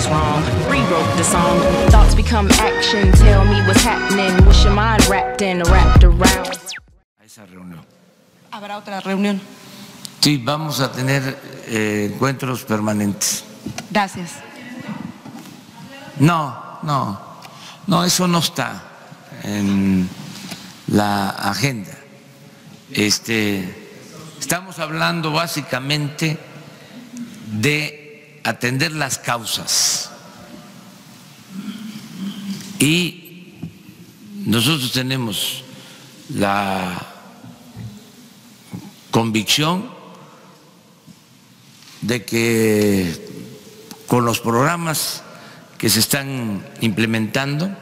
she's wrong. Rewrote the song. Thoughts become action. Tell me what's happening. What's your mind wrapped in, wrapped around? A esa reunión. Habrá otra reunión. Sí, vamos a tener eh, encuentros permanentes. Gracias. No, no, no, eso no está en la agenda. Este, estamos hablando básicamente de atender las causas. Y nosotros tenemos la convicción de que con los programas que se están implementando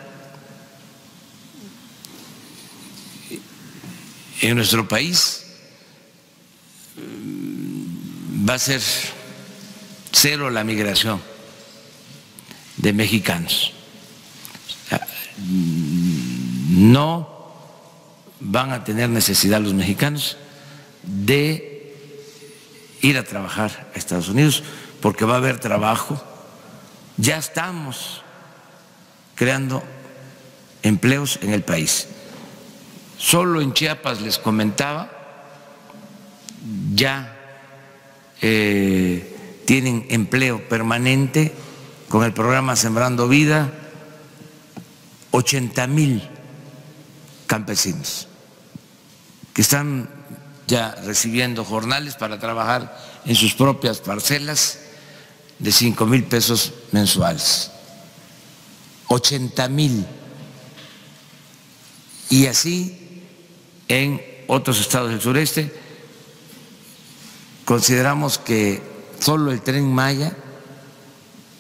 en nuestro país va a ser cero la migración de mexicanos. No van a tener necesidad los mexicanos de ir a trabajar a Estados Unidos porque va a haber trabajo. Ya estamos creando empleos en el país. Solo en Chiapas les comentaba, ya eh, tienen empleo permanente con el programa Sembrando Vida, 80 mil campesinos que están ya recibiendo jornales para trabajar en sus propias parcelas de 5 mil pesos mensuales. 80 mil. Y así en otros estados del sureste consideramos que solo el tren Maya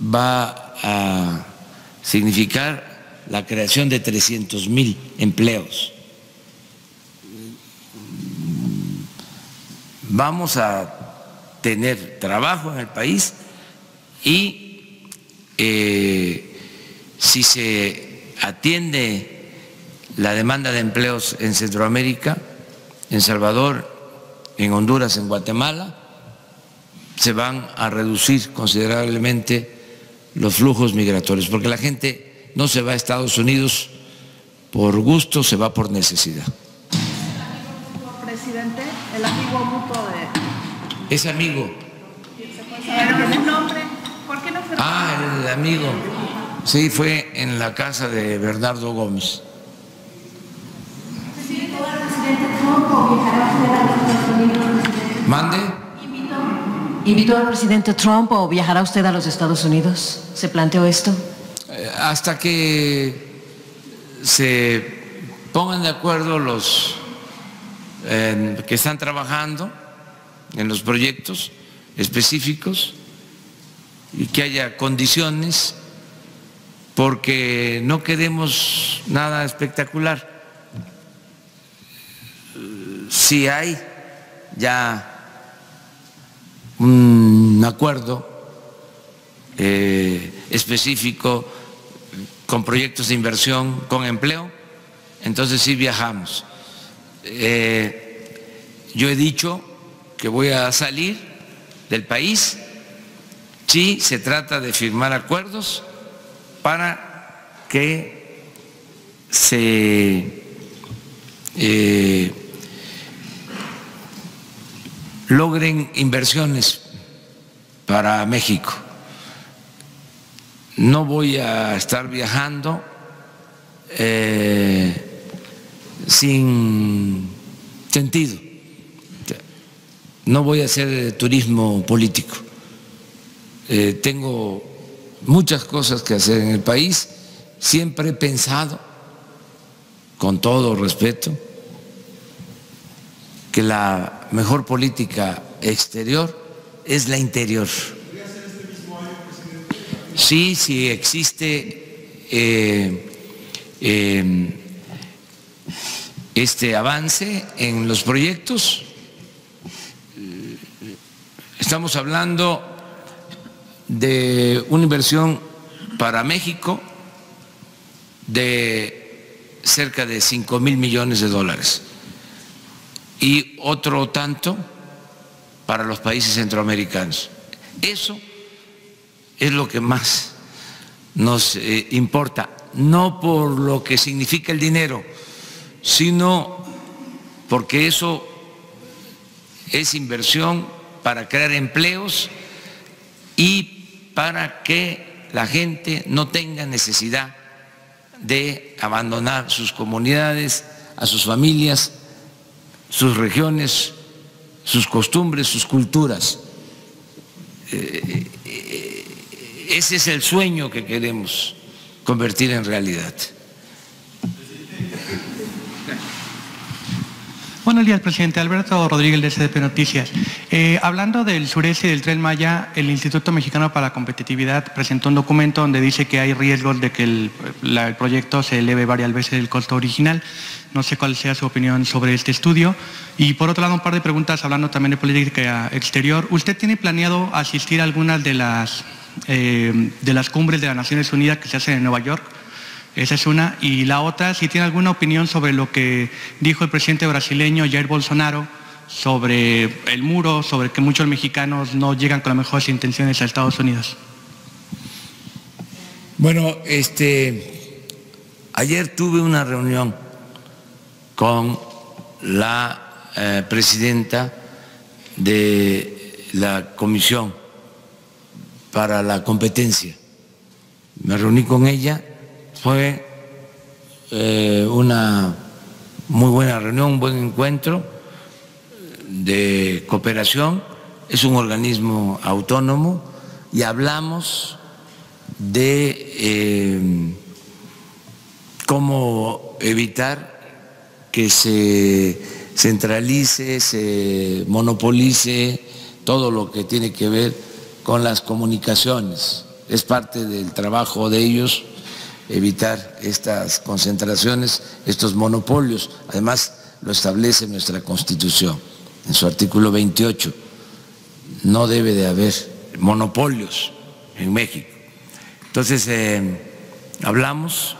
va a significar la creación de 300 mil empleos. Vamos a tener trabajo en el país y eh, si se atiende la demanda de empleos en Centroamérica, en Salvador, en Honduras, en Guatemala, se van a reducir considerablemente los flujos migratorios, porque la gente no se va a Estados Unidos por gusto, se va por necesidad. Presidente, el amigo mutuo de... Es amigo. Pero el nombre, ¿por qué no fue? Ah, el amigo. Sí, fue en la casa de Bernardo Gómez. Mande. ¿Invitó al presidente Trump o viajará usted a los Estados Unidos? ¿Se planteó esto? Eh, Hasta que se pongan de acuerdo los eh, que están trabajando en los proyectos específicos y que haya condiciones porque no queremos nada espectacular. Si hay ya un acuerdo eh, específico con proyectos de inversión, con empleo, entonces sí viajamos. Eh, yo he dicho que voy a salir del país si se trata de firmar acuerdos para que se eh, logren inversiones para México. No voy a estar viajando eh, sin sentido. No voy a hacer turismo político. Eh, tengo muchas cosas que hacer en el país. Siempre he pensado, con todo respeto, que la mejor política exterior es la interior. Sí, sí existe eh, eh, este avance en los proyectos. Estamos hablando de una inversión para México de cerca de 5 mil millones de dólares y otro tanto para los países centroamericanos. Eso es lo que más nos eh, importa, no por lo que significa el dinero, sino porque eso es inversión para crear empleos y para que la gente no tenga necesidad de abandonar sus comunidades, a sus familias, sus regiones, sus costumbres, sus culturas. Eh, eh, ese es el sueño que queremos convertir en realidad. Buenos días, presidente. Alberto Rodríguez de SDP Noticias. Eh, hablando del sureste y del Tren Maya, el Instituto Mexicano para la Competitividad presentó un documento donde dice que hay riesgos de que el, proyecto se eleve varias veces el costo original. No sé cuál sea su opinión sobre este estudio. Y por otro lado, un par de preguntas hablando también de política exterior. ¿Usted tiene planeado asistir a algunas de las, eh, de las cumbres de las Naciones Unidas que se hacen en Nueva York? Esa es una. Y la otra, si tiene alguna opinión sobre lo que dijo el presidente brasileño Jair Bolsonaro sobre el muro, sobre que muchos mexicanos no llegan con las mejores intenciones a Estados Unidos. Bueno, este, ayer tuve una reunión con la eh, presidenta de la Comisión para la Competencia. Me reuní con ella fue eh, una muy buena reunión, un buen encuentro de cooperación. Es un organismo autónomo y hablamos de eh, cómo evitar que se centralice, se monopolice todo lo que tiene que ver con las comunicaciones. Es parte del trabajo de ellos evitar estas concentraciones, estos monopolios. Además, lo establece nuestra Constitución en su artículo 28. No debe de haber monopolios en México. Entonces, eh, hablamos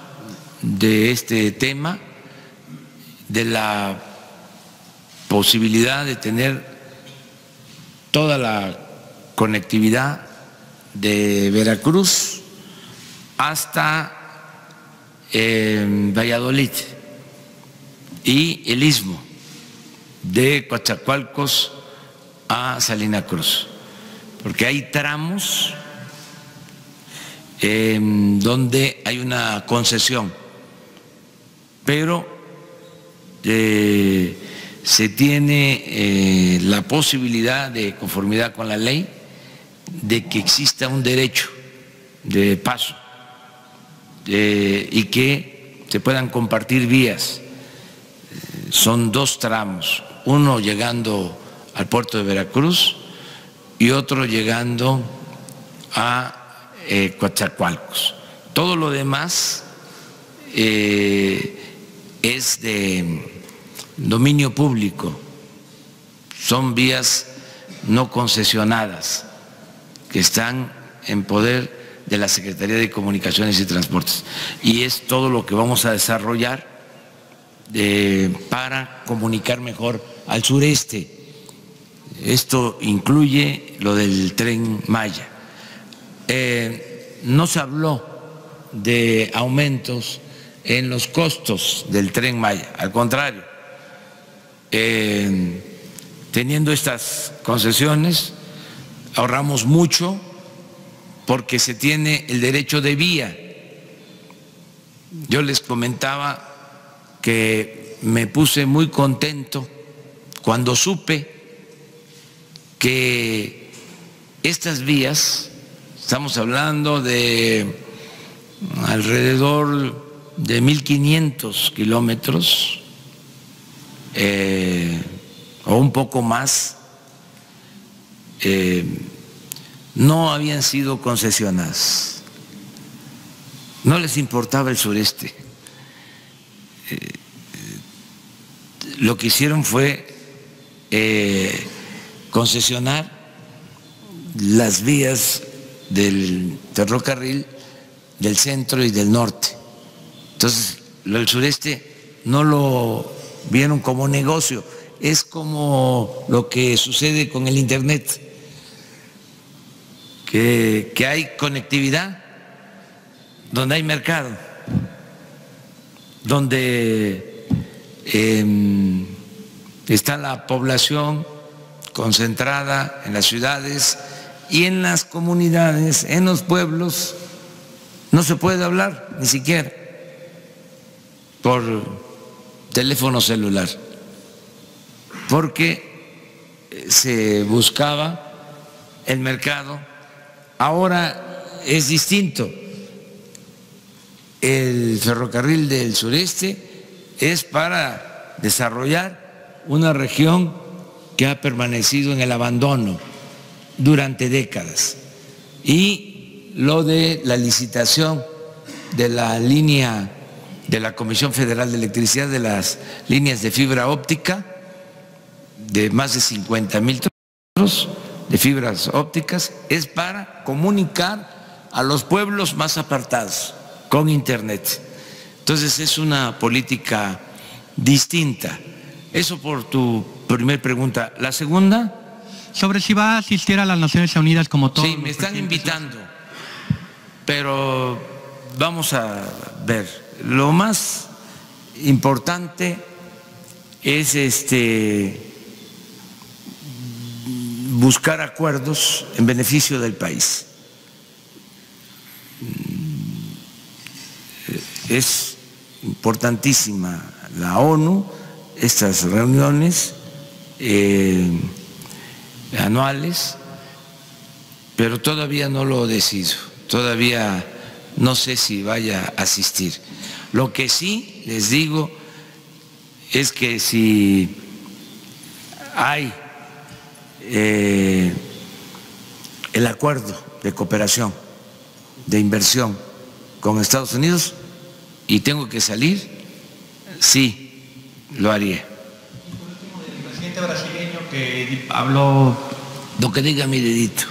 de este tema, de la posibilidad de tener toda la conectividad de Veracruz hasta en Valladolid y el istmo de Coatzacoalcos a Salina Cruz, porque hay tramos donde hay una concesión, pero eh, se tiene eh, la posibilidad de conformidad con la ley de que exista un derecho de paso eh, y que se puedan compartir vías. Eh, son dos tramos, uno llegando al puerto de Veracruz y otro llegando a eh, Coatzacoalcos. Todo lo demás es de dominio público, son vías no concesionadas que están en poder de la Secretaría de Comunicaciones y Transportes. Y es todo lo que vamos a desarrollar eh, para comunicar mejor al sureste. Esto incluye lo del tren Maya. Eh, no se habló de aumentos en los costos del tren Maya, al contrario, eh, teniendo estas concesiones ahorramos mucho porque se tiene el derecho de vía. Yo les comentaba que me puse muy contento cuando supe que estas vías, estamos hablando de alrededor de 1.500 kilómetros eh, o un poco más, eh, no habían sido concesionadas. No les importaba el sureste. Eh, lo que hicieron fue eh, concesionar las vías del ferrocarril del centro y del norte. Entonces, del sureste no lo vieron como negocio, es como lo que sucede con el Internet que, hay conectividad, donde hay mercado, donde em, está la población concentrada en las ciudades y en las comunidades, en los pueblos, no se puede hablar ni siquiera por teléfono celular, porque se buscaba el mercado. Ahora es distinto. El ferrocarril del sureste es para desarrollar una región que ha permanecido en el abandono durante décadas. Y lo de la licitación de la línea de la Comisión Federal de Electricidad de las líneas de fibra óptica de más de 50 mil de fibras ópticas es para comunicar a los pueblos más apartados con Internet. Entonces es una política distinta. Eso por tu primer pregunta. La segunda. Sobre si va a asistir a las Naciones Unidas como todo. Sí, me están invitando, pero vamos a ver. Lo más importante es este buscar acuerdos en beneficio del país. Es importantísima la ONU, estas reuniones eh, anuales, pero todavía no lo decido, todavía no sé si vaya a asistir. Lo que sí les digo es que si hay eh, el acuerdo de cooperación, de inversión con Estados Unidos y tengo que salir, sí, lo haría. El presidente brasileño que habló... Lo que diga mi dedito.